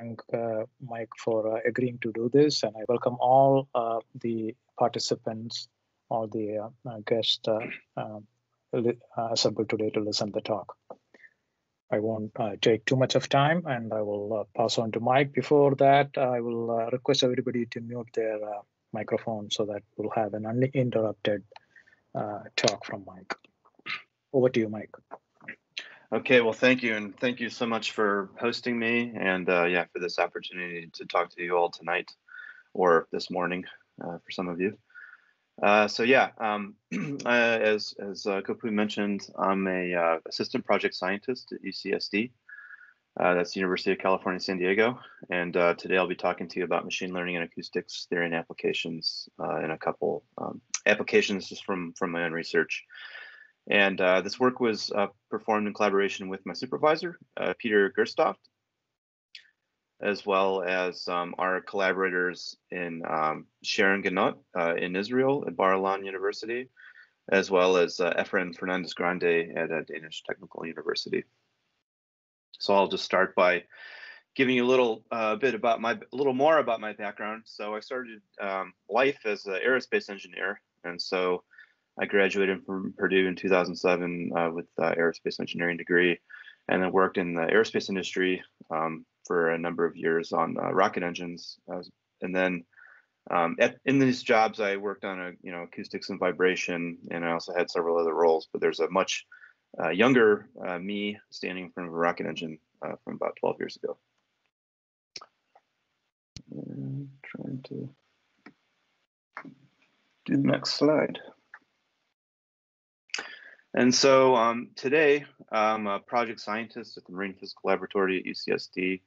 thank uh, Mike for uh, agreeing to do this, and I welcome all uh, the participants or the uh, guests uh, um, assembled today to listen to the talk. I won't take too much of time, and I will pass on to Mike. Before that, I will request everybody to mute their microphone so that we'll have an uninterrupted talk from Mike. Over to you, Mike. Okay, well, thank you, and thank you so much for hosting me, and uh, yeah, for this opportunity to talk to you all tonight, or this morning, uh, for some of you. Uh, so yeah, um, as as uh, Kopu mentioned, I'm a uh, assistant project scientist at UCSD. Uh, that's the University of California, San Diego, and uh, today I'll be talking to you about machine learning and acoustics theory and applications in a couple um, applications just from from my own research. And uh, this work was uh, performed in collaboration with my supervisor, uh, Peter Gerstoft, as well as um, our collaborators in um, Sharon Gannot uh, in Israel at Bar-Ilan University, as well as uh, Efren Fernandez Grande at a Danish Technical University. So I'll just start by giving you a little uh, bit about my, a little more about my background. So I started um, life as an aerospace engineer. And so I graduated from Purdue in 2007 uh, with uh, aerospace engineering degree, and then worked in the aerospace industry um, for a number of years on uh, rocket engines. and then um, at, in these jobs, I worked on a you know acoustics and vibration, and I also had several other roles. But there's a much uh, younger uh, me standing in front of a rocket engine from about 12 years ago. And trying to do the next slide. And so um, today, I'm a project scientist at the Marine Physical Laboratory at UCSD.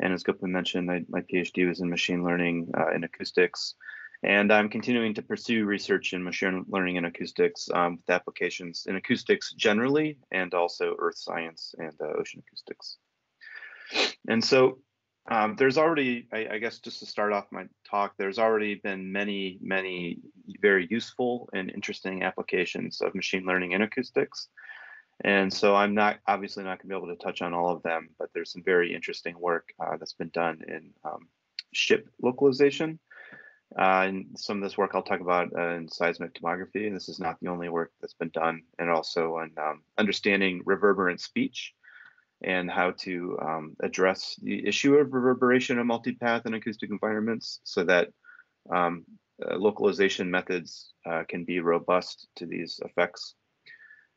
And as Gupta mentioned, I, my PhD was in machine learning uh, acoustics. And I'm continuing to pursue research in machine learning and acoustics um, with applications in acoustics generally, and also earth science and uh, ocean acoustics. And so um, there's already, I, I, guess, just to start off my talk, there's already been many, many very useful and interesting applications of machine learning in acoustics. And so I'm not obviously not going to be able to touch on all of them, but there's some very interesting work uh, that's been done in um, ship localization. Uh, and some of this work I'll talk about uh, in seismic tomography. And this is not the only work that's been done, and also in um, understanding reverberant speech and how to um, address the issue of reverberation in multipath and acoustic environments so that um, uh, localization methods uh, can be robust to these effects.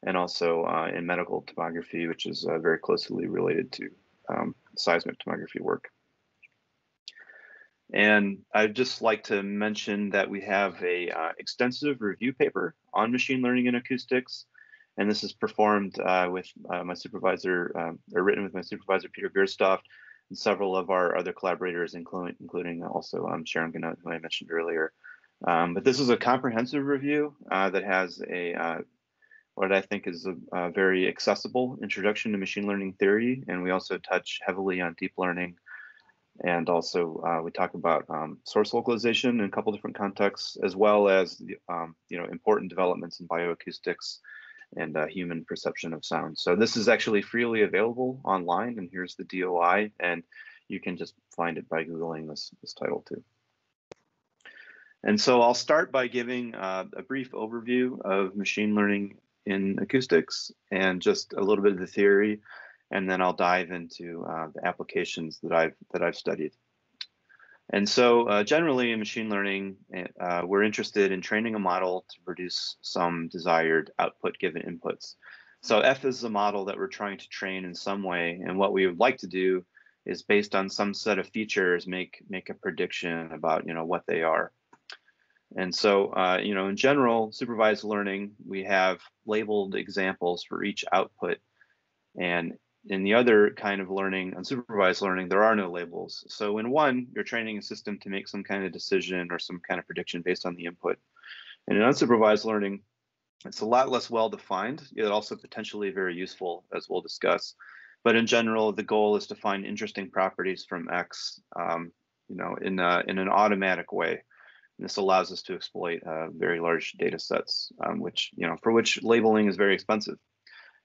And also uh, in medical tomography, which is uh, very closely related to um, seismic tomography work. And I'd just like to mention that we have a uh, extensive review paper on machine learning and acoustics and this is performed uh, with uh, my supervisor, um, or written with my supervisor, Peter Gerstoft, and several of our other collaborators, including, including also um, Sharon Gannot, who I mentioned earlier. Um, but this is a comprehensive review uh, that has a uh, what I think is a, a, very accessible introduction to machine learning theory, and we also touch heavily on deep learning, and also uh, we talk about um, source localization in a couple different contexts, as well as um, you know important developments in bioacoustics and uh, human perception of sound. So this is actually freely available online, and here's the DOI, and you can just find it by Googling this, this title too. And so I'll start by giving uh, a brief overview of machine learning in acoustics and just a little bit of the theory, and then I'll dive into uh, the applications that I've that I've studied. And so uh, generally in machine learning, uh, we're interested in training a model to produce some desired output given inputs. So F is the model that we're trying to train in some way. And what we would like to do is based on some set of features, make, make a prediction about you know, what they are. And so, uh, you know, in general, supervised learning, we have labeled examples for each output. And in the other kind of learning, unsupervised learning, there are no labels. So in one, you're training a system to make some kind of decision or some kind of prediction based on the input. And in unsupervised learning, it's a lot less well defined, yet also potentially very useful, as we'll discuss. But in general, the goal is to find interesting properties from X, um, you know, in a, in an automatic way. And this allows us to exploit uh, very large data sets, um, which you know, for which labeling is very expensive.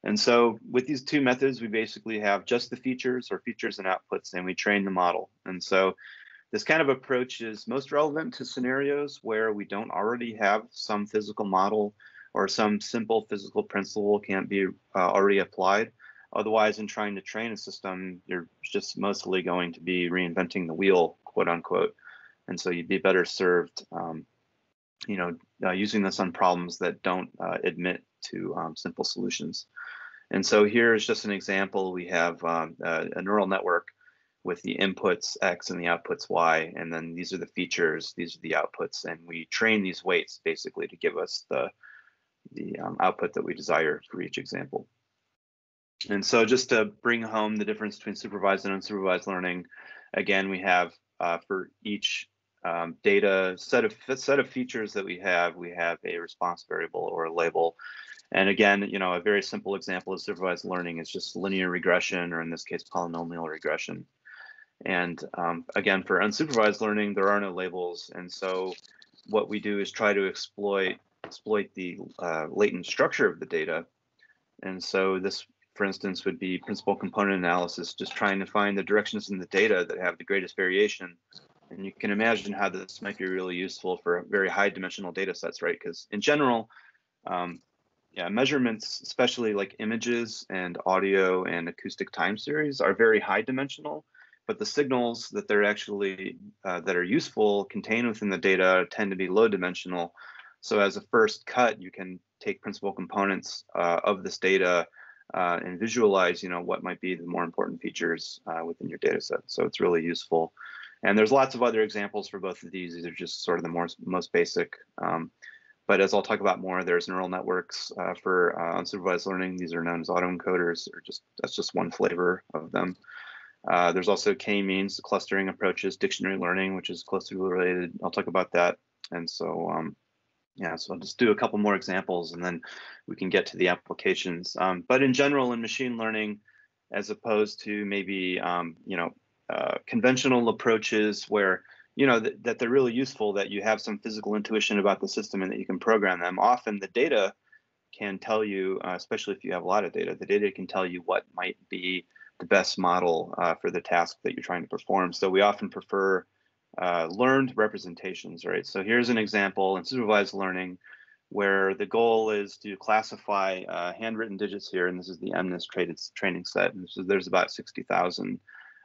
And so with these two methods, we basically have just the features or features and outputs, and we train the model. And so this kind of approach is most relevant to scenarios where we don't already have some physical model or some simple physical principle can't be uh, already applied. Otherwise, in trying to train a system, you're just mostly going to be reinventing the wheel, quote unquote. And so you'd be better served, um, you know, uh, using this on problems that don't uh, admit to um, simple solutions. And so here is just an example. We have um, a, a, neural network with the inputs X and the outputs Y, and then these are the features, these are the outputs, and we train these weights basically to give us the, the um, output that we desire for each example. And so just to bring home the difference between supervised and unsupervised learning, again, we have uh, for each um, data set of set of features that we have, we have a response variable or a label. And again, you know, a very simple example of supervised learning is just linear regression, or in this case, polynomial regression. And um, again, for unsupervised learning, there are no labels. And so what we do is try to exploit exploit the uh, latent structure of the data. And so this for instance, would be principal component analysis, just trying to find the directions in the data that have the greatest variation. And you can imagine how this might be really useful for very high dimensional data sets, right? Because in general, um, yeah, measurements, especially like images and audio and acoustic time series are very high dimensional, but the signals that they're actually, uh, that are useful contained within the data tend to be low dimensional. So as a first cut, you can take principal components uh, of this data uh, and visualize, you know, what might be the more important features uh, within your data set. So it's really useful. And there's lots of other examples for both of these. These are just sort of the more, most basic. Um, but as I'll talk about more, there's neural networks uh, for uh, unsupervised learning. These are known as autoencoders, or just that's just one flavor of them. Uh, there's also k-means clustering approaches, dictionary learning, which is closely related. I'll talk about that. And so um, yeah, so I'll just do a couple more examples and then we can get to the applications. Um, but in general, in machine learning, as opposed to maybe, um, you know, uh, conventional approaches where, you know, th that they're really useful, that you have some physical intuition about the system and that you can program them. Often the data can tell you, uh, especially if you have a lot of data, the data can tell you what might be the best model uh, for the task that you're trying to perform. So we often prefer uh, learned representations, right? So here's an example in supervised learning where the goal is to classify uh, handwritten digits here, and this is the MNIST traded training set. And so there's about 60,000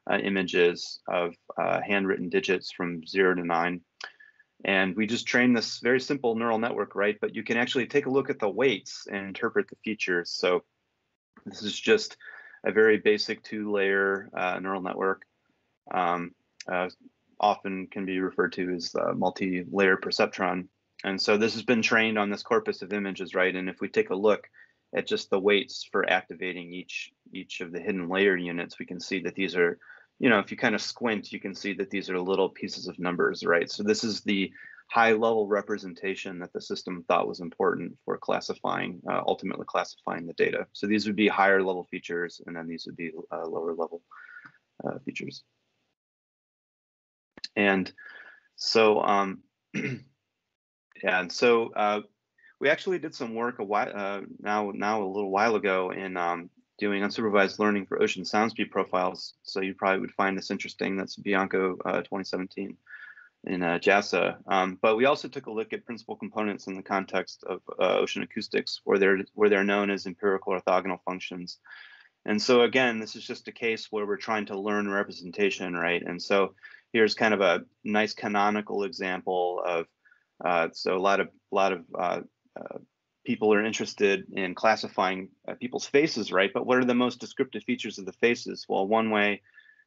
uh, images of uh, handwritten digits from zero to nine. And we just train this very simple neural network, right? But you can actually take a look at the weights and interpret the features. So this is just a very basic two-layer uh, neural network. Um, uh, often can be referred to as the multi-layer perceptron. And so this has been trained on this corpus of images, right? And if we take a look at just the weights for activating each each of the hidden layer units, we can see that these are, you know, if you kind of squint, you can see that these are little pieces of numbers, right? So this is the high level representation that the system thought was important for classifying, uh, ultimately classifying the data. So these would be higher level features, and then these would be uh, lower level uh, features. And so, um, yeah, and so uh, we actually did some work a while uh, now, now a little while ago in um, doing unsupervised learning for ocean sound speed profiles. So you probably would find this interesting. That's Bianco uh, 2017 in uh, JASA. Um, but we also took a look at principal components in the context of uh, ocean acoustics, where they're where they're known as empirical orthogonal functions. And so again, this is just a case where we're trying to learn representation, right? And so here's kind of a nice canonical example of uh, so a lot of a lot of uh, uh, people are interested in classifying uh, people's faces, right? But what are the most descriptive features of the faces? Well, one way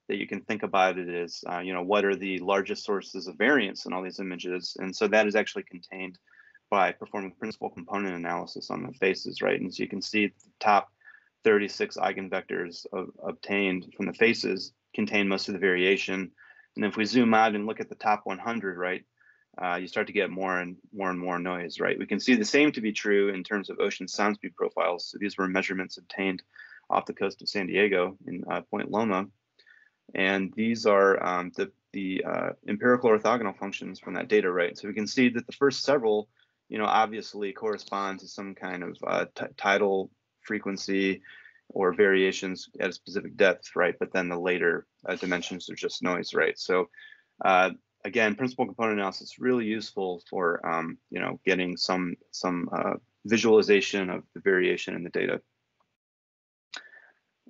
that you can think about it is, uh, you know, what are the largest sources of variance in all these images? And so that is actually contained by performing principal component analysis on the faces, right? And so you can see the top 36 eigenvectors of, obtained from the faces contain most of the variation and if we zoom out and look at the top 100, right, uh, you start to get more and more and more noise, right? We can see the same to be true in terms of ocean sound speed profiles. So these were measurements obtained off the coast of San Diego in uh, Point Loma. And these are um, the, the uh, empirical orthogonal functions from that data, right? So we can see that the first several, you know, obviously correspond to some kind of uh, tidal frequency or variations at a specific depth, right? But then the later uh, dimensions are just noise, right? So uh, again, principal component analysis is really useful for um, you know getting some some uh, visualization of the variation in the data.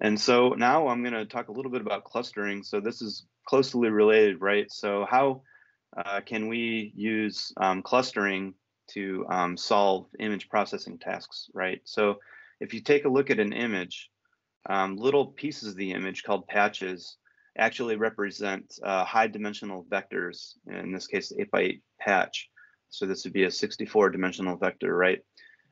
And so now I'm going to talk a little bit about clustering. So this is closely related, right? So how uh, can we use um, clustering to um, solve image processing tasks, right? So if you take a look at an image, um, little pieces of the image called patches actually represent uh, high dimensional vectors, in this case, 8 by 8 patch. So this would be a 64 dimensional vector, right?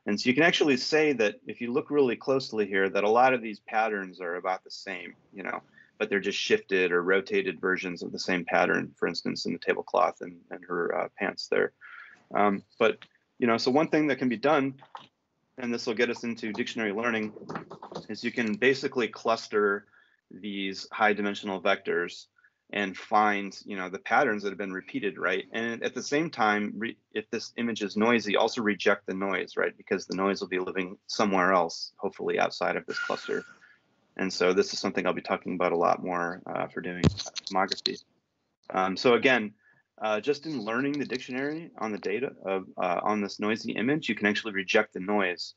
And so you can actually say that if you look really closely here, that a lot of these patterns are about the same, you know, but they're just shifted or rotated versions of the same pattern, for instance, in the tablecloth and, and her uh, pants there. Um, but, you know, so one thing that can be done, and this will get us into dictionary learning, is you can basically cluster these high dimensional vectors and find you know the patterns that have been repeated right? And at the same time if this image is noisy also reject the noise right? Because the noise will be living somewhere else hopefully outside of this cluster. And so this is something i'll be talking about a lot more uh, for doing tomography. Um, so again uh, just in learning the dictionary on the data of uh, on this noisy image you can actually reject the noise.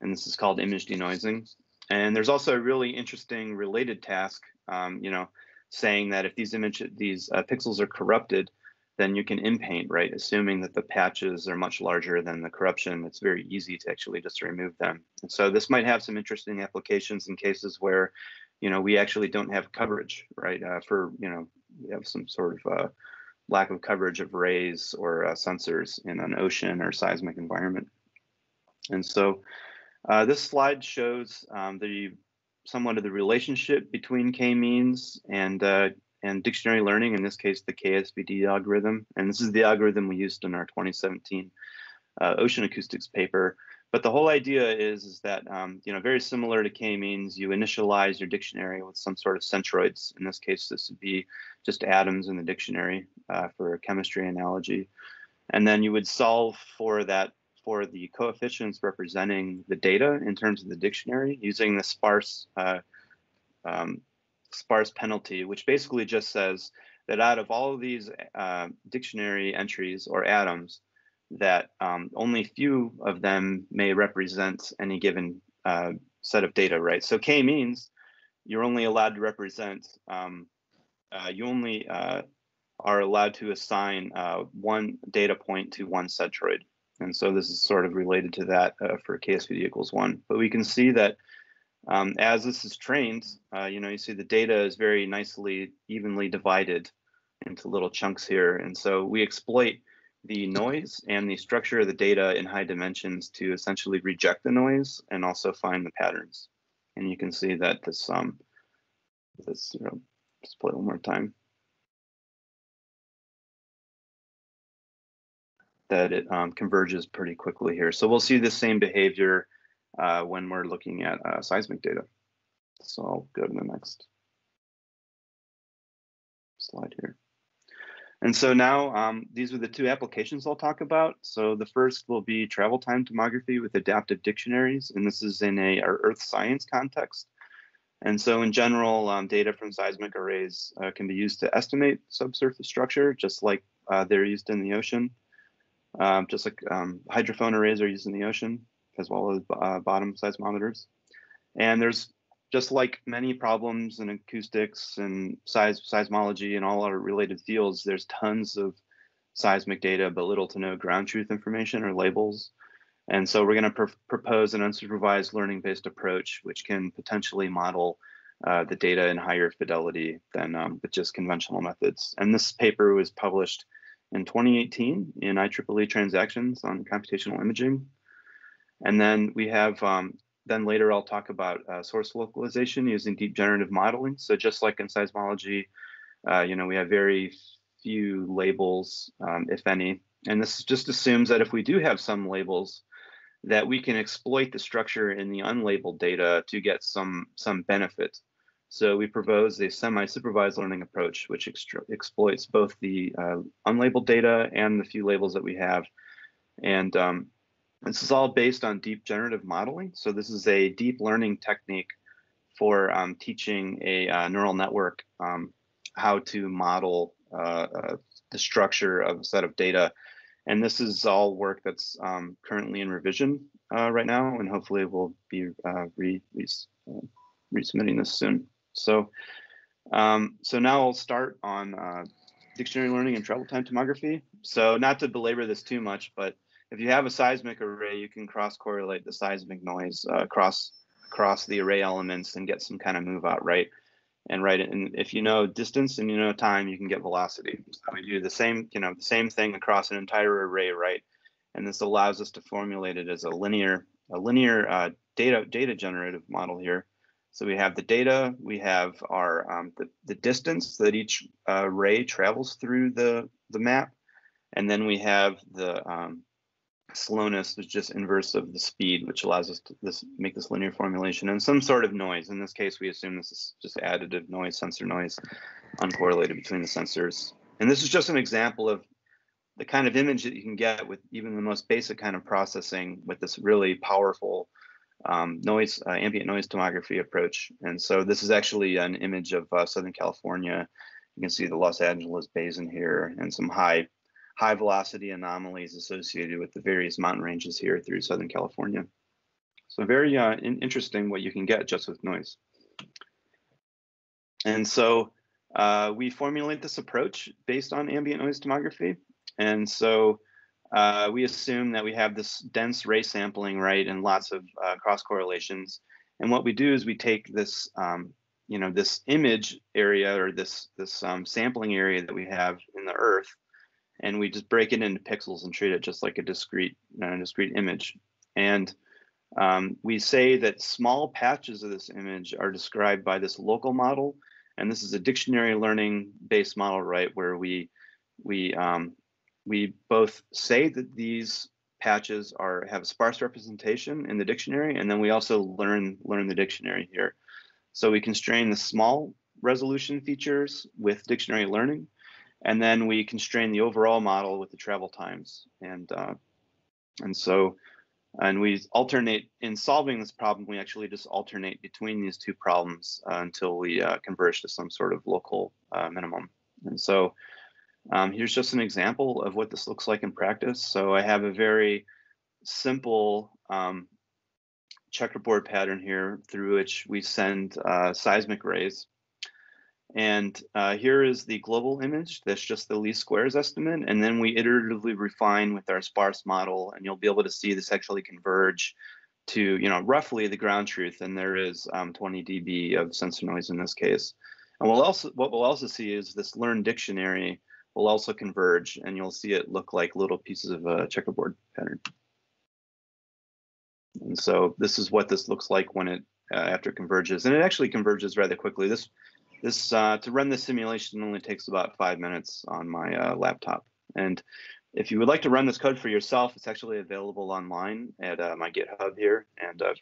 And this is called image denoising and there's also a really interesting related task um, you know saying that if these image these uh, pixels are corrupted, then you can inpaint, right? Assuming that the patches are much larger than the corruption, it's very easy to actually just remove them. And so this might have some interesting applications in cases where, you know, we actually don't have coverage, right? Uh, for, you know, we have some sort of uh, lack of coverage of rays or uh, sensors in an ocean or seismic environment. And so uh, this slide shows um, the somewhat of the relationship between k-means and uh, and dictionary learning, in this case, the KSVD algorithm. And this is the algorithm we used in our 2017 uh, ocean acoustics paper. But the whole idea is, is that, um, you know, very similar to k-means, you initialize your dictionary with some sort of centroids. In this case, this would be just atoms in the dictionary uh, for a chemistry analogy. And then you would solve for that for the coefficients representing the data in terms of the dictionary using the sparse uh, um, sparse penalty, which basically just says that out of all of these uh, dictionary entries or atoms, that um, only few of them may represent any given uh, set of data, right? So K means you're only allowed to represent, um, uh, you only uh, are allowed to assign uh, one data point to one centroid. And so this is sort of related to that uh, for KSVD equals one. But we can see that um, as this is trained, uh, you know, you see the data is very nicely evenly divided into little chunks here. And so we exploit the noise and the structure of the data in high dimensions to essentially reject the noise and also find the patterns. And you can see that this, um, this, you know, just play one more time. That it um, converges pretty quickly here. So we'll see the same behavior uh, when we're looking at uh, seismic data. So I'll go to the next slide here. And so now um, these are the two applications I'll talk about. So the first will be travel time tomography with adaptive dictionaries, and this is in a earth science context. And so in general, um, data from seismic arrays uh, can be used to estimate subsurface structure, just like uh, they're used in the ocean um, just like um, hydrophone arrays are used in the ocean, as well as uh, bottom seismometers. And there's just like many problems in acoustics and seis seismology and all our related fields, there's tons of seismic data, but little to no ground truth information or labels. And so we're going to pr propose an unsupervised learning-based approach, which can potentially model uh, the data in higher fidelity than um, with just conventional methods. And this paper was published in 2018 in IEEE transactions on computational imaging. And then we have, um, then later I'll talk about uh, source localization using deep generative modeling. So just like in seismology, uh, you know, we have very few labels, um, if any. And this just assumes that if we do have some labels, that we can exploit the structure in the unlabeled data to get some some benefit. So we propose a semi-supervised learning approach, which exploits both the uh, unlabeled data and the few labels that we have. And um, This is all based on deep generative modeling. So this is a deep learning technique for um, teaching a uh, neural network um, how to model uh, uh, the structure of a set of data. And this is all work that's um, currently in revision uh, right now, and hopefully we'll be uh, re, re resubmitting this soon. So, um, so now I'll start on uh, dictionary learning and travel time tomography. So not to belabor this too much, but if you have a seismic array, you can cross correlate the seismic noise uh, across across the array elements and get some kind of move out right? And right and if you know distance and you know time you can get velocity. So we do the same you know the same thing across an entire array right? And this allows us to formulate it as a linear a linear uh, data data generative model here so we have the data we have our um, the, the distance that each uh, ray travels through the the map and then we have the um, slowness which is just inverse of the speed, which allows us to this, make this linear formulation and some sort of noise. In this case, we assume this is just additive noise, sensor noise, uncorrelated between the sensors. And this is just an example of the kind of image that you can get with even the most basic kind of processing with this really powerful um, noise, uh, ambient noise tomography approach. And so this is actually an image of uh, Southern California. You can see the Los Angeles Basin here and some high high velocity anomalies associated with the various mountain ranges here through Southern California. So very uh, in interesting what you can get just with noise. And so uh, we formulate this approach based on ambient noise tomography. And so uh, we assume that we have this dense ray sampling, right, and lots of uh, cross correlations. And what we do is we take this, um, you know, this image area or this this um, sampling area that we have in the Earth, and we just break it into pixels and treat it just like a discrete, uh, discrete image. And um, we say that small patches of this image are described by this local model, and this is a dictionary learning based model, right, where we we um, we both say that these patches are have a sparse representation in the dictionary, and then we also learn learn the dictionary here. So we constrain the small resolution features with dictionary learning, and then we constrain the overall model with the travel times. And uh, and so, and we alternate in solving this problem. We actually just alternate between these two problems uh, until we uh, converge to some sort of local uh, minimum. And so, um, here's just an example of what this looks like in practice. So I have a very simple um, checkerboard pattern here through which we send uh, seismic rays and uh, here is the global image. That's just the least squares estimate. And then we iteratively refine with our sparse model, and you'll be able to see this actually converge to, you know, roughly the ground truth. And there is um, 20 dB of sensor noise in this case. And we'll also, what we'll also see is this learned dictionary will also converge, and you'll see it look like little pieces of a checkerboard pattern. And so this is what this looks like when it uh, after it converges, and it actually converges rather quickly. This this uh, to run this simulation only takes about five minutes on my uh, laptop. And if you would like to run this code for yourself, it's actually available online at uh, my GitHub here. And uh,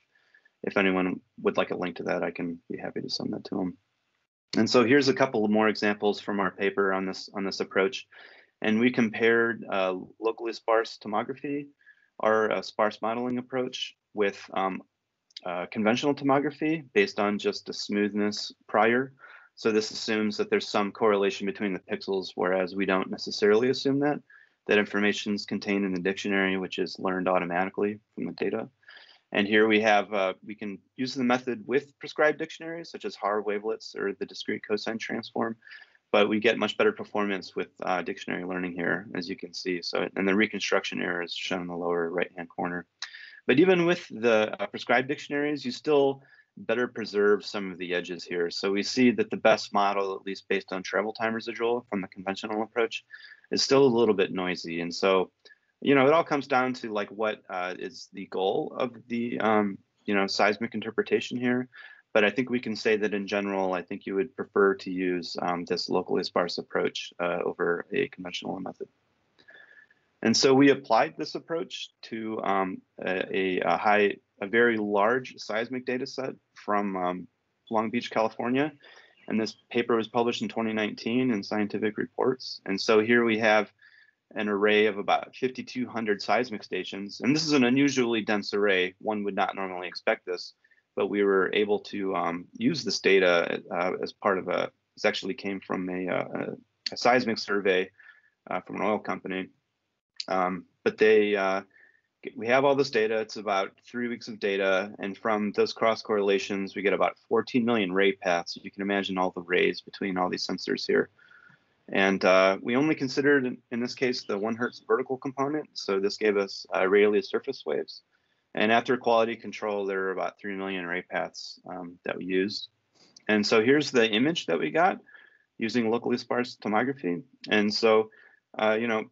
if anyone would like a link to that, I can be happy to send that to them. And so here's a couple of more examples from our paper on this on this approach. And we compared uh, locally sparse tomography, our uh, sparse modeling approach, with um, conventional tomography based on just a smoothness prior. So this assumes that there's some correlation between the pixels, whereas we don't necessarily assume that. That information is contained in the dictionary, which is learned automatically from the data. And here we have, uh, we can use the method with prescribed dictionaries, such as Haar wavelets or the discrete cosine transform, but we get much better performance with uh, dictionary learning here, as you can see. So, and the reconstruction error is shown in the lower right-hand corner. But even with the uh, prescribed dictionaries, you still better preserve some of the edges here. So we see that the best model, at least based on travel time residual from the conventional approach, is still a little bit noisy. And so, you know, it all comes down to like what uh, is the goal of the, um, you know, seismic interpretation here. But I think we can say that in general, I think you would prefer to use um, this locally sparse approach uh, over a conventional method. And so we applied this approach to um, a, a, high a very large seismic data set from um, Long Beach, California. And this paper was published in 2019 in Scientific Reports. And so here we have an array of about 5,200 seismic stations. And this is an unusually dense array. One would not normally expect this, but we were able to um, use this data uh, as part of a, this actually came from a, uh, a, a seismic survey uh, from an oil company. Um, but they, uh, we have all this data. It's about three weeks of data. And from those cross correlations, we get about 14 million ray paths. You can imagine all the rays between all these sensors here. And uh, we only considered, in, this case, the one hertz vertical component. So this gave us uh, Rayleigh surface waves. And after quality control, there are about 3 million ray paths um, that we used. And so here's the image that we got using locally sparse tomography. And so, uh, you know,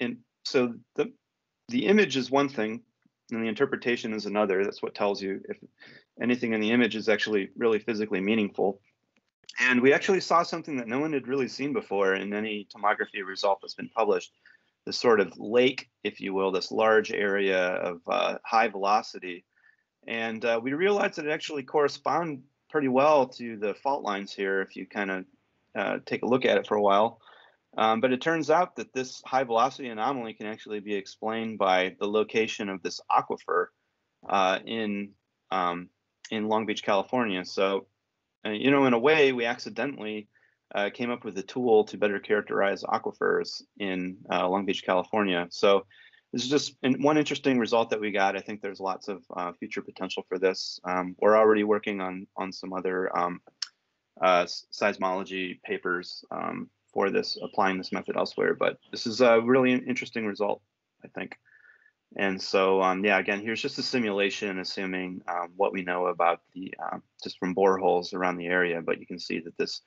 and so the, the image is one thing and the interpretation is another. That's what tells you if anything in the image is actually really physically meaningful. And we actually saw something that no one had really seen before in any tomography result that's been published. This sort of lake, if you will, this large area of uh, high velocity. And uh, we realized that it actually correspond pretty well to the fault lines here if you kind of uh, take a look at it for a while. Um, but it turns out that this high velocity anomaly can actually be explained by the location of this aquifer uh, in um, in Long Beach, California. So uh, you know, in a way, we accidentally uh, came up with a tool to better characterize aquifers in uh, Long Beach, California. So this is just one interesting result that we got. I think there's lots of uh, future potential for this. Um, we're already working on on some other um, uh, seismology papers um, for this, applying this method elsewhere. But this is a really interesting result, I think. And so, um, yeah, again, here's just a simulation assuming um, what we know about the, um, just from boreholes around the area, but you can see that this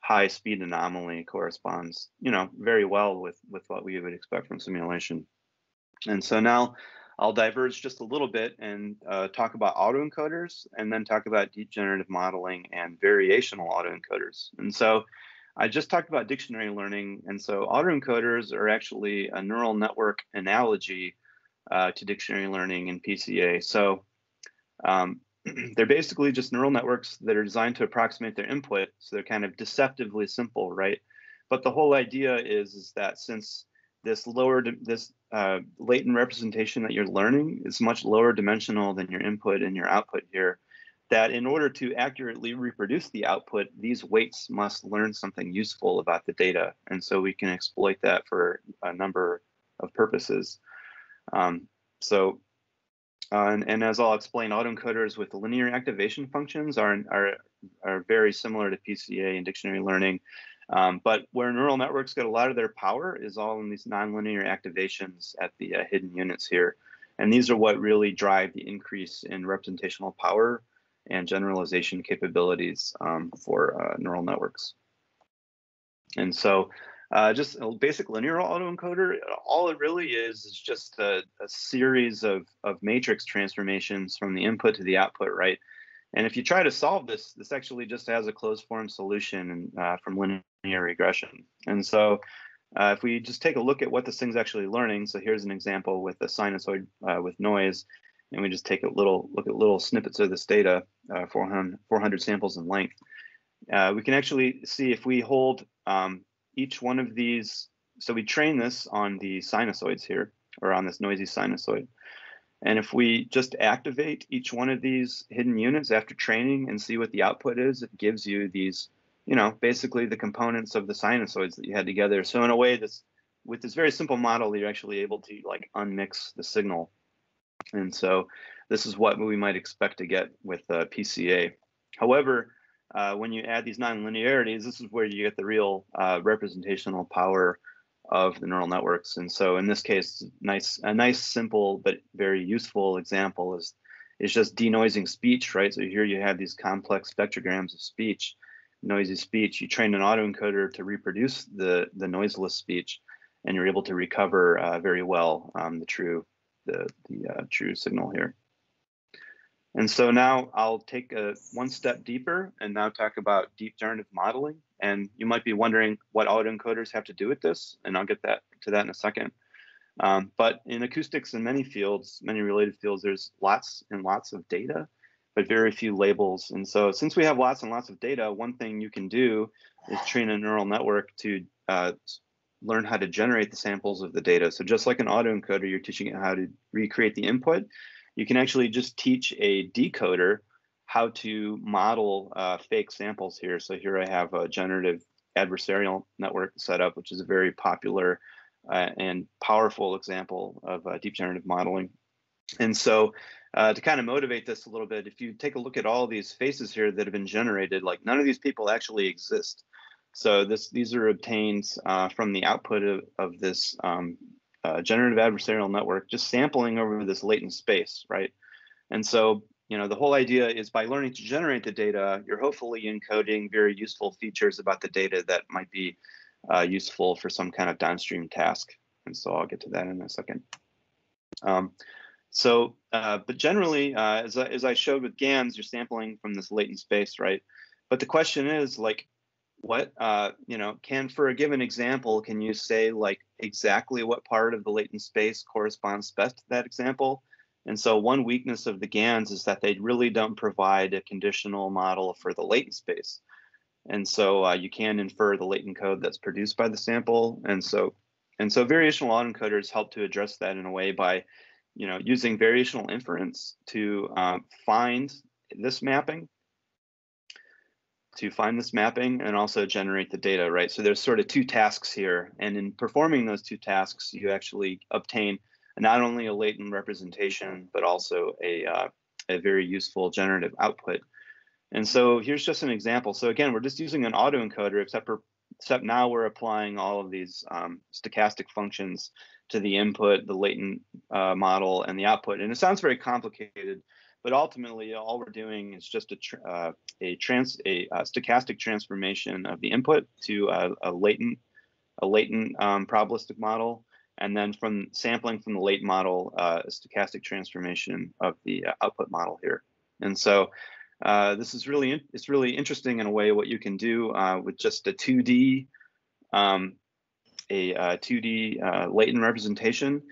high speed anomaly corresponds, you know, very well with, with what we would expect from simulation. And so now I'll diverge just a little bit and uh, talk about autoencoders and then talk about deep generative modeling and variational autoencoders. And so I just talked about dictionary learning. And so autoencoders are actually a neural network analogy uh, to dictionary learning and PCA. So um, they're basically just neural networks that are designed to approximate their input. So they're kind of deceptively simple, right? But the whole idea is, is that since this lower, this uh, latent representation that you're learning is much lower dimensional than your input and your output here, that in order to accurately reproduce the output, these weights must learn something useful about the data. And so we can exploit that for a number of purposes. Um, so, uh, and, and, as I'll explain, autoencoders with linear activation functions are, are, are very similar to PCA and dictionary learning. Um, but where neural networks get a lot of their power is all in these nonlinear activations at the uh, hidden units here. And these are what really drive the increase in representational power and generalization capabilities um, for uh, neural networks. And so uh, just a basic linear autoencoder, all it really is is just a, a, series of, of matrix transformations from the input to the output, right? And if you try to solve this, this actually just has a closed form solution uh, from linear regression. And so uh, if we just take a look at what this thing's actually learning, so here's an example with a sinusoid uh, with noise, and we just take a little look at little snippets of this data, uh, 400, 400 samples in length. Uh, we can actually see if we hold um, each one of these, so we train this on the sinusoids here, or on this noisy sinusoid. And if we just activate each one of these hidden units after training and see what the output is, it gives you these, you know, basically the components of the sinusoids that you had together. So in a way, this with this very simple model, you're actually able to like unmix the signal. And so this is what we might expect to get with uh, PCA. However, uh, when you add these nonlinearities, this is where you get the real uh, representational power of the neural networks. And so in this case, nice a nice simple but very useful example is is just denoising speech, right? So here you have these complex spectrograms of speech, noisy speech. You train an autoencoder to reproduce the the noiseless speech, and you're able to recover uh, very well um, the true the the uh, true signal here. And so now I'll take a one step deeper and now talk about deep generative modeling. And you might be wondering what autoencoders have to do with this, and I'll get that to that in a second. Um, but in acoustics and many fields, many related fields, there's lots and lots of data, but very few labels. And so since we have lots and lots of data, one thing you can do is train a neural network to uh, learn how to generate the samples of the data. So just like an autoencoder, you're teaching it how to recreate the input. You can actually just teach a decoder how to model uh, fake samples here. So here I have a generative adversarial network set up, which is a very popular uh, and powerful example of uh, deep generative modeling. And so uh, to kind of motivate this a little bit, if you take a look at all these faces here that have been generated, like none of these people actually exist. So this these are obtained uh, from the output of, of this um, uh, generative adversarial network, just sampling over this latent space, right? And so you know, the whole idea is by learning to generate the data, you're hopefully encoding very useful features about the data that might be uh, useful for some kind of downstream task. And so I'll get to that in a second. Um, so, uh, but generally, uh, as, as I showed with GANs, you're sampling from this latent space, right? But the question is like, what, uh, you know, can for a given example, can you say like exactly what part of the latent space corresponds best to that example? And so one weakness of the GANs is that they really don't provide a conditional model for the latent space. And so uh, you can infer the latent code that's produced by the sample. And so and so variational autoencoders help to address that in a way by you know, using variational inference to uh, find this mapping, to find this mapping and also generate the data, right? So there's sort of two tasks here. And in performing those two tasks, you actually obtain not only a latent representation, but also a, uh, a very useful generative output. And so here's just an example. So again, we're just using an autoencoder, except for except now we're applying all of these um, stochastic functions to the input, the latent uh, model, and the output. And it sounds very complicated, but ultimately all we're doing is just a uh, a trans a, a, stochastic transformation of the input to a, a latent a latent um, probabilistic model and then from sampling from the late model, uh, a stochastic transformation of the uh, output model here. And so uh, this is really, it's really interesting in a way what you can do uh, with just a 2D, um, a 2D uh, uh, latent representation.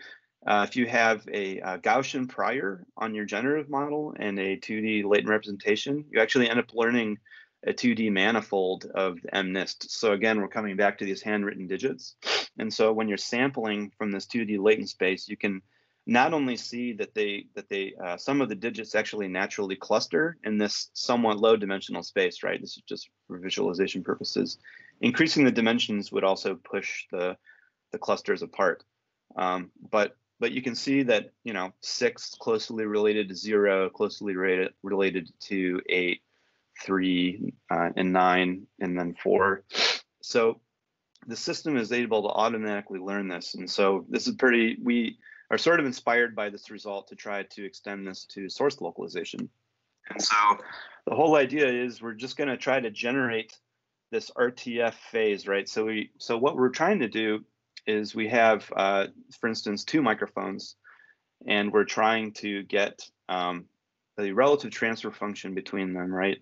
If you have a, a, Gaussian prior on your generative model and a 2D latent representation, you actually end up learning a 2D manifold of MNIST. So again, we're coming back to these handwritten digits. And so when you're sampling from this 2D latent space, you can not only see that they that they uh, some of the digits actually naturally cluster in this somewhat low dimensional space, right? This is just for visualization purposes. Increasing the dimensions would also push the the clusters apart. Um, but but you can see that you know six closely related to zero, closely related related to eight, three, uh, and nine, and then four. So the system is able to automatically learn this. And so this is pretty, we are sort of inspired by this result to try to extend this to source localization. And so the whole idea is we're just going to try to generate this RTF phase, right? So we, so what we're trying to do is we have, uh, for instance, two microphones, and we're trying to get um, the relative transfer function between them, right?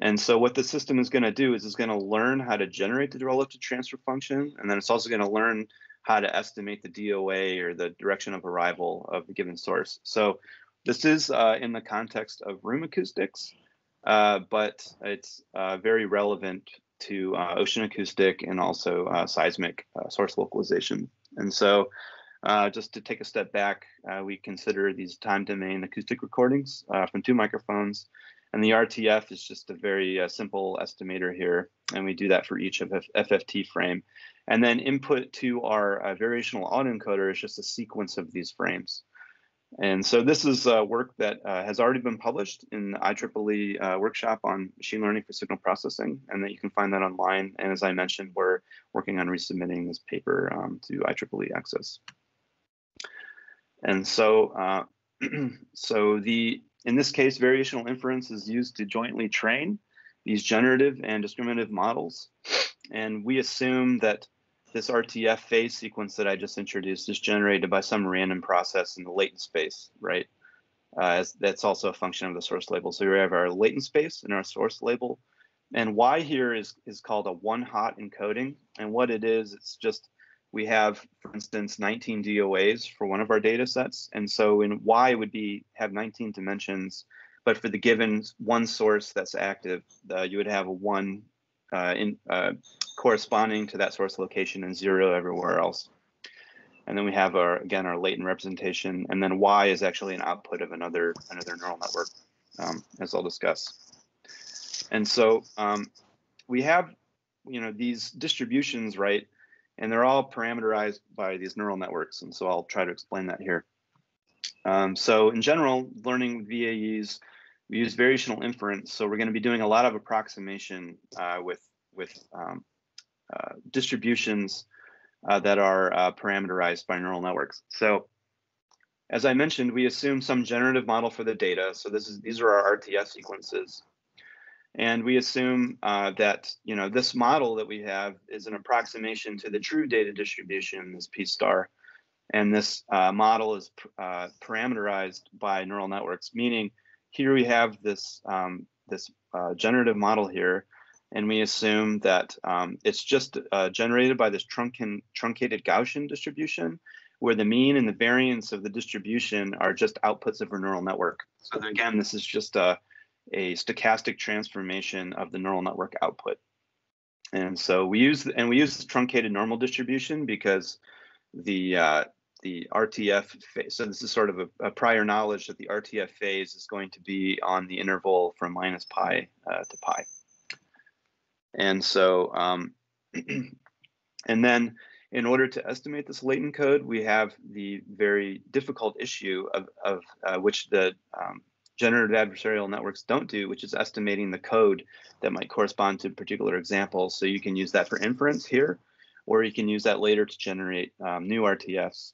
And so what the system is going to do is it's going to learn how to generate the relative transfer function, and then it's also going to learn how to estimate the DOA or the direction of arrival of the given source. So this is uh, in the context of room acoustics, uh, but it's uh, very relevant to uh, ocean acoustic and also uh, seismic uh, source localization. And so just to take a step back, we consider these time domain acoustic recordings from two microphones and the RTF is just a very uh, simple estimator here. And we do that for each of FFT frame. And then input to our uh, variational autoencoder is just a sequence of these frames. And so this is uh, work that uh, has already been published in the IEEE uh, workshop on machine learning for signal processing, and that you can find that online. And as I mentioned, we're working on resubmitting this paper um, to IEEE Access. And so, uh, so the in this case, variational inference is used to jointly train these generative and discriminative models. And we assume that this RTF phase sequence that I just introduced is generated by some random process in the latent space, right? Uh, as that's also a function of the source label. So we have our latent space and our source label. And Y here is, is called a one hot encoding. And what it is, it's just we have, for instance, 19 DOAs for one of our data sets. And so in Y would be have 19 dimensions, but for the given one source that's active, uh, you would have a one uh, in, uh, corresponding to that source location and zero everywhere else. And then we have our, again, our latent representation, and then Y is actually an output of another, another neural network, um, as I'll discuss. And so um, we have, you know, these distributions, right? And they're all parameterized by these neural networks. And so I'll try to explain that here. Um, so in general, learning VAEs, we use variational inference. So we're going to be doing a lot of approximation uh, with with um, distributions uh, that are uh, parameterized by neural networks. So as I mentioned, we assume some generative model for the data. So this is these are our RTF sequences. And we assume uh, that you know this model that we have is an approximation to the true data distribution, this P star. And this uh, model is uh, parameterized by neural networks, meaning here we have this, um, this uh, generative model here, and we assume that um, it's just uh, generated by this truncated Gaussian distribution, where the mean and the variance of the distribution are just outputs of a neural network. So again, this is just a, a stochastic transformation of the neural network output. And so we use and we use the truncated normal distribution because the uh, the RTF phase. So this is sort of a, a, prior knowledge that the RTF phase is going to be on the interval from minus pi uh, to pi. And so, um, and then in order to estimate this latent code, we have the very difficult issue of, of uh, which the um, generative adversarial networks don't do, which is estimating the code that might correspond to particular examples. So you can use that for inference here, or you can use that later to generate um, new RTFs.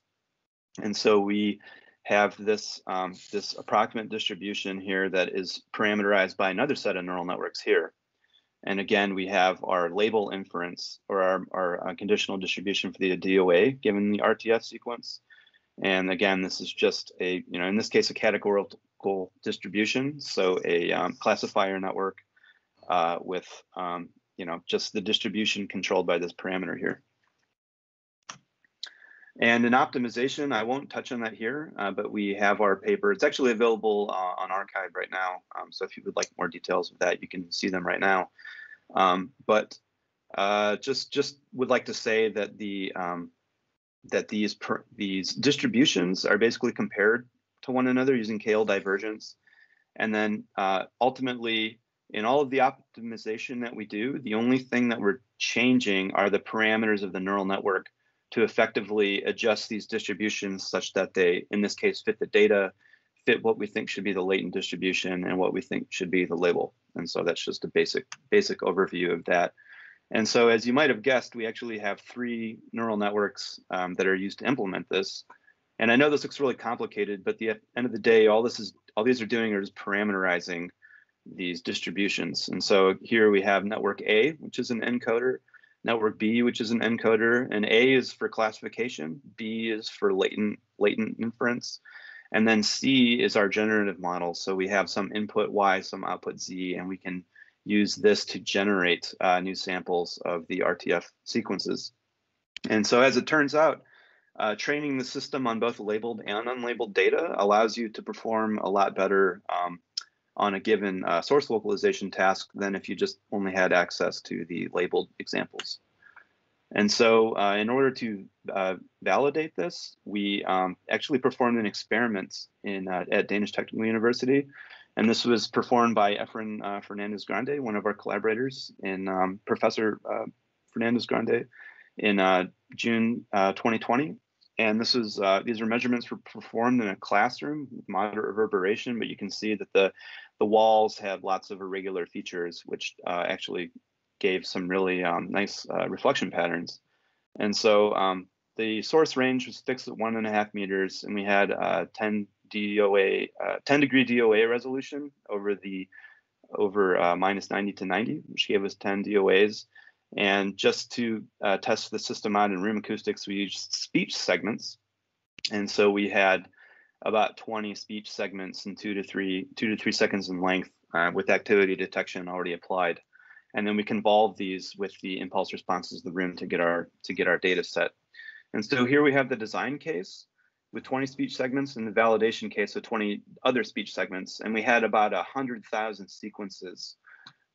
And so we have this, um, this approximate distribution here that is parameterized by another set of neural networks here. And again, we have our label inference or our, our uh, conditional distribution for the DOA given the RTF sequence. And again, this is just a, you know, in this case, a categorical distribution. So a um, classifier network uh, with, um, you know, just the distribution controlled by this parameter here. And in optimization, I won't touch on that here, uh, but we have our paper. It's actually available uh, on arXiv right now. Um, so if you would like more details of that, you can see them right now. Um, but uh, just just would like to say that the um, that these per, these distributions are basically compared to one another using KL divergence, and then uh, ultimately in all of the optimization that we do, the only thing that we're changing are the parameters of the neural network to effectively adjust these distributions such that they, in this case, fit the data, fit what we think should be the latent distribution and what we think should be the label. And so that's just a basic, basic overview of that. And so as you might have guessed, we actually have three neural networks um, that are used to implement this. And I know this looks really complicated, but at the end of the day, all this is, all these are doing is parameterizing these distributions. And so here we have network A, which is an encoder, network B, which is an encoder, and A is for classification, B is for latent latent inference, and then C is our generative model. So we have some input Y, some output Z, and we can use this to generate uh, new samples of the RTF sequences. And so as it turns out, uh, training the system on both labeled and unlabeled data allows you to perform a lot better um, on a given uh, source localization task than if you just only had access to the labeled examples. And so uh, in order to uh, validate this, we um, actually performed an experiment in, uh, at Danish Technical University. And this was performed by Efren uh, Fernandez Grande, one of our collaborators, and um, Professor uh, Fernandez Grande in June 2020 and this is uh, these are measurements were performed in a classroom with moderate reverberation, but you can see that the the walls have lots of irregular features, which uh, actually gave some really um, nice uh, reflection patterns. And so um, the source range was fixed at one and a half meters, and we had uh, 10 DOA, uh, 10 degree DOA resolution over the over uh, minus 90 to 90, which gave us 10 DOAs. And just to uh, test the system out in room acoustics, we used speech segments. And so we had about 20 speech segments in two to three, two to three seconds in length uh, with activity detection already applied. And then we convolve these with the impulse responses of the room to get our to get our data set. And so here we have the design case with 20 speech segments and the validation case with 20 other speech segments. And we had about 100,000 sequences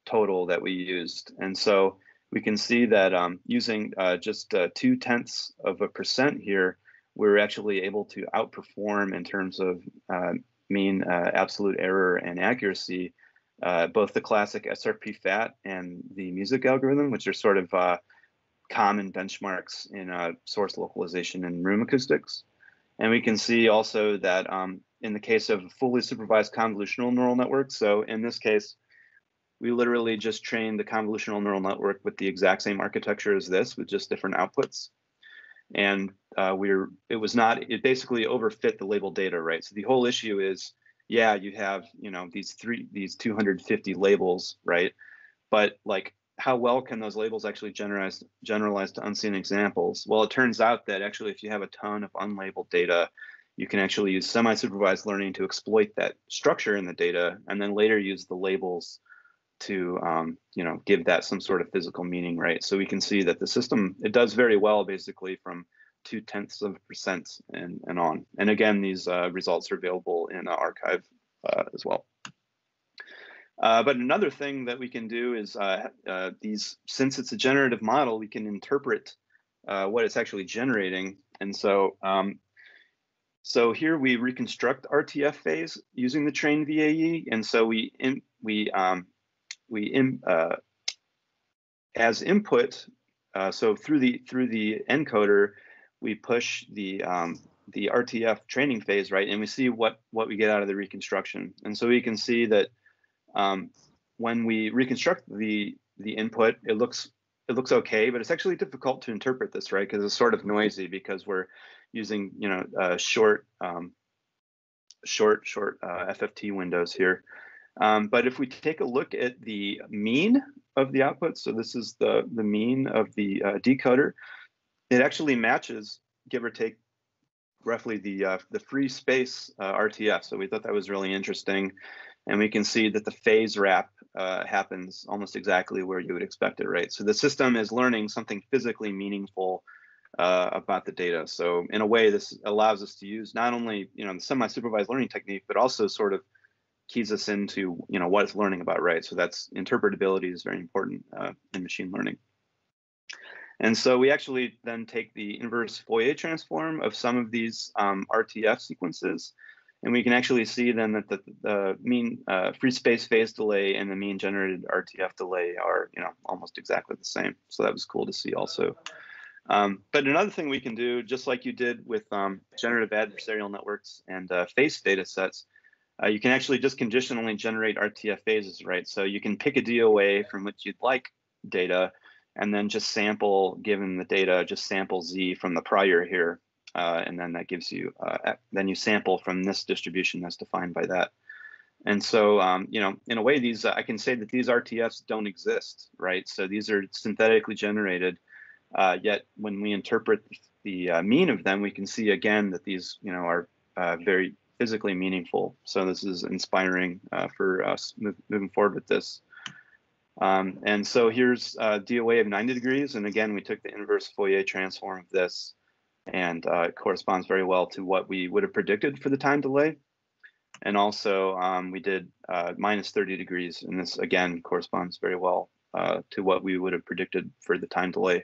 total that we used. And so we can see that um, using uh, just uh, two tenths of a percent here, we're actually able to outperform in terms of uh, mean uh, absolute error and accuracy, uh, both the classic SRP PHAT and the music algorithm, which are sort of uh, common benchmarks in source localization and room acoustics. And we can see also that um, in the case of fully supervised convolutional neural networks, so in this case, we literally just trained the convolutional neural network with the exact same architecture as this with just different outputs. And uh, we're it was not it basically overfit the label data, right? So the whole issue is, yeah, you have you know these three these 250 labels, right? But like how well can those labels actually generalize generalize to unseen examples? Well, it turns out that actually if you have a ton of unlabeled data, you can actually use semi-supervised learning to exploit that structure in the data and then later use the labels to um, you know give that some sort of physical meaning, right? So we can see that the system it does very well basically from two tenths of a percent and and on. And again, these uh, results are available in arXiv uh, as well. Uh, but another thing that we can do is uh, uh, these since it's a generative model, we can interpret uh, what it's actually generating. And so um, so here we reconstruct RTF phase using the trained VAE. And so we in, we um, we in, uh, as input, uh, so through the through the encoder, we push the um, the RTF training phase, right, and we see what what we get out of the reconstruction. And so we can see that um, when we reconstruct the the input, it looks it looks okay, but it's actually difficult to interpret this, right? Because it's sort of noisy because we're using you know uh, short um, short short uh, FFT windows here. Um, but if we take a look at the mean of the output, so this is the, the mean of the uh, decoder, it actually matches, give or take, roughly the, uh, the free space uh, RTF. So we thought that was really interesting. And we can see that the phase wrap uh, happens almost exactly where you would expect it, right? So the system is learning something physically meaningful uh, about the data. So in a way, this allows us to use not only you know the semi-supervised learning technique, but also sort of keys us into you know what it's learning about, right? So that's interpretability is very important uh, in machine learning. And so we actually then take the inverse Fourier transform of some of these um, RTF sequences, and we can actually see then that the, the mean uh, free space phase delay and the mean generated RTF delay are you know almost exactly the same. So that was cool to see also. Um, but another thing we can do, just like you did with um, generative adversarial networks and uh, face data sets, uh, you can actually just conditionally generate RTF phases, right? So you can pick a DOA from which you'd like data and then just sample, given the data, just sample Z from the prior here. Uh, and then that gives you, uh, then you sample from this distribution that's defined by that. And so, um, you know, in a way, these, uh, I can say that these RTFs don't exist, right? So these are synthetically generated, uh, yet when we interpret the uh, mean of them, we can see again that these, you know, are very physically meaningful. So this is inspiring uh, for us moving forward with this. Um, and so here's a DOA of 90 degrees. And again, we took the inverse Fourier transform of this and uh, it corresponds very well to what we would have predicted for the time delay. And also um, we did uh, minus 30 degrees and this again corresponds very well uh, to what we would have predicted for the time delay.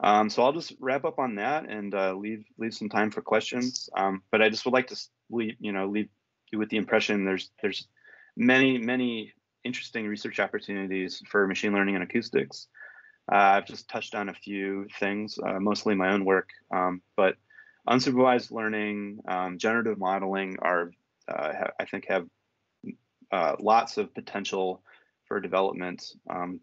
Um, so I'll just wrap up on that and uh, leave leave some time for questions. Um, but I just would like to leave you know leave you with the impression there's there's many many interesting research opportunities for machine learning and acoustics. Uh, I've just touched on a few things, uh, mostly my own work, um, but unsupervised learning, um, generative modeling are uh, I think have uh, lots of potential for development. Um,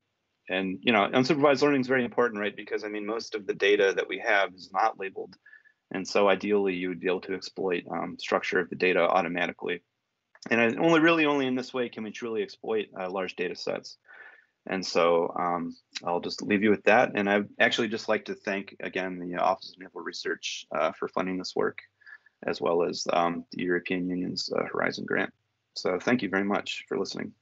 and you know unsupervised learning is very important right? Because i mean most of the data that we have is not labeled. And so ideally you would be able to exploit um, structure of the data automatically. And only really only in this way can we truly exploit uh, large data sets. And so um, i'll just leave you with that. And i'd actually just like to thank again the office of naval research uh, for funding this work as well as um, the european union's uh, horizon grant. So thank you very much for listening